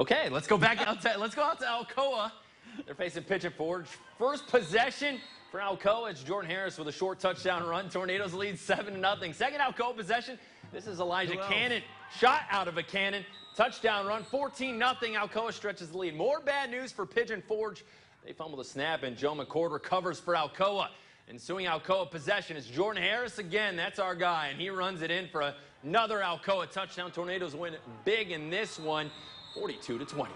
Okay, let's go back out to let's go out to Alcoa. They're facing Pigeon Forge. First possession for Alcoa. It's Jordan Harris with a short touchdown run. Tornadoes lead seven to nothing. Second Alcoa possession. This is Elijah Cannon. Shot out of a cannon. Touchdown run. 14 nothing. Alcoa stretches the lead. More bad news for Pigeon Forge. They fumble the snap and Joe McCord recovers for Alcoa. Ensuing Alcoa possession is Jordan Harris again. That's our guy, and he runs it in for another Alcoa touchdown. Tornadoes win big in this one. 42 to 20.